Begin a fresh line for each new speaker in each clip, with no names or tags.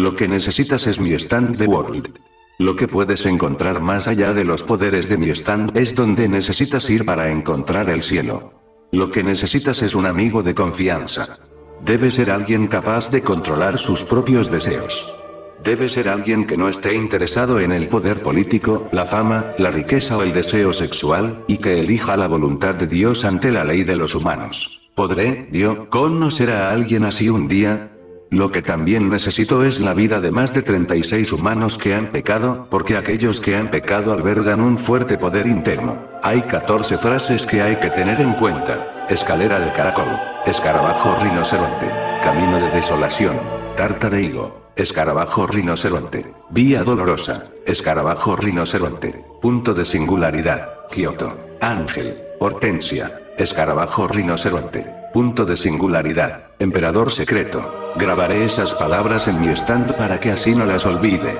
Lo que necesitas es mi stand de World. Lo que puedes encontrar más allá de los poderes de mi stand es donde necesitas ir para encontrar el cielo. Lo que necesitas es un amigo de confianza. Debe ser alguien capaz de controlar sus propios deseos. Debe ser alguien que no esté interesado en el poder político, la fama, la riqueza o el deseo sexual, y que elija la voluntad de Dios ante la ley de los humanos. ¿Podré, Dios, conocer a alguien así un día? Lo que también necesito es la vida de más de 36 humanos que han pecado, porque aquellos que han pecado albergan un fuerte poder interno. Hay 14 frases que hay que tener en cuenta. Escalera de caracol. Escarabajo rinoceronte. Camino de desolación. Tarta de higo. Escarabajo rinoceronte. Vía dolorosa. Escarabajo rinoceronte. Punto de singularidad. Kioto. Ángel. Hortensia. Escarabajo rinoceronte. Punto de singularidad. Emperador secreto. Grabaré esas palabras en mi stand para que así no las olvide.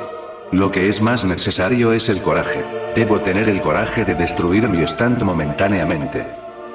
Lo que es más necesario es el coraje. Debo tener el coraje de destruir mi stand momentáneamente.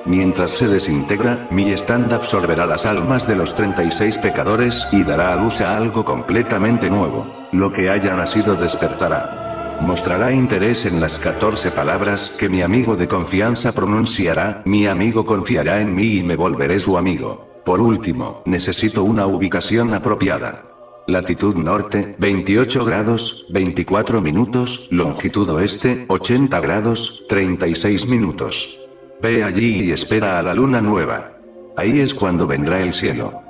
Mientras se desintegra, mi stand absorberá las almas de los 36 pecadores y dará a luz a algo completamente nuevo. Lo que haya nacido despertará. Mostrará interés en las 14 palabras que mi amigo de confianza pronunciará, mi amigo confiará en mí y me volveré su amigo. Por último, necesito una ubicación apropiada. Latitud norte, 28 grados, 24 minutos, longitud oeste, 80 grados, 36 minutos. Ve allí y espera a la luna nueva. Ahí es cuando vendrá el cielo.